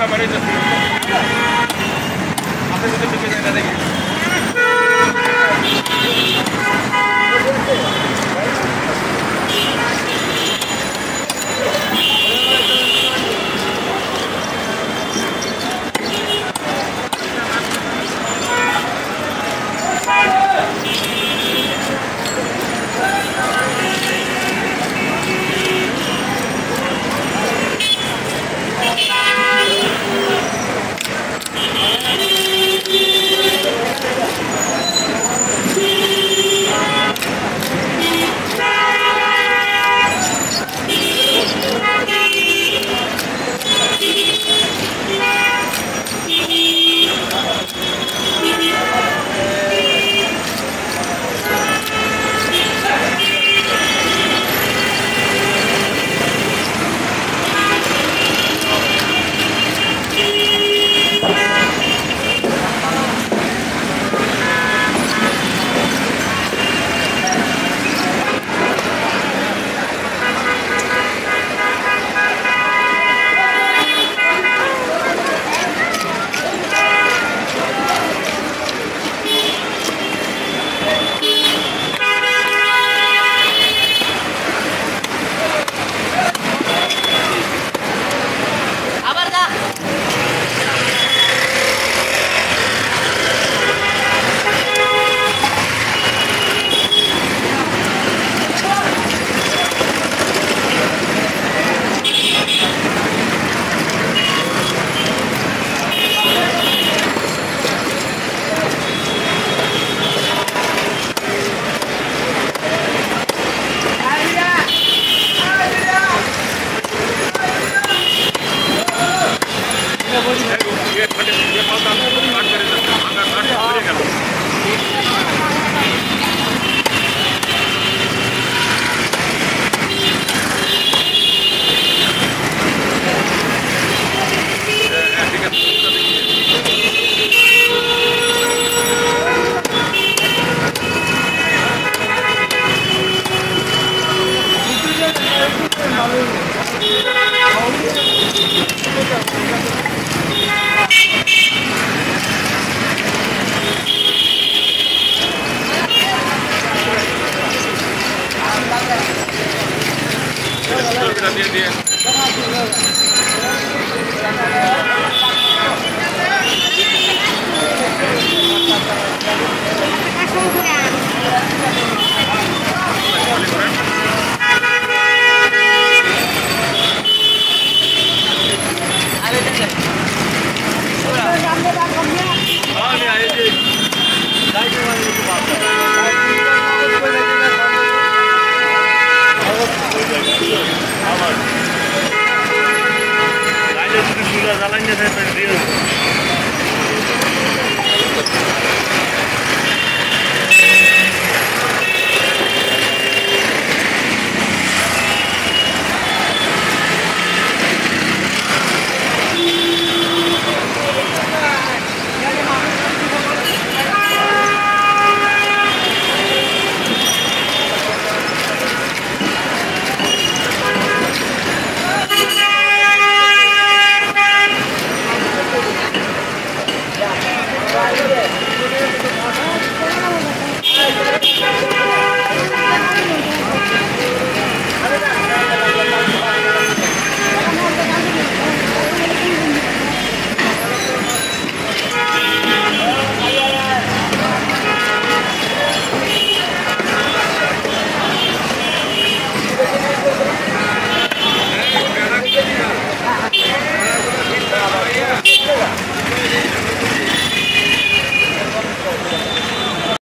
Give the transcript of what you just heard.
कमरे जब आपने जब पिक्चर देखा था क्या ते पावसात आठ करीत असतात अंगात आठ दे दिए años he perdido.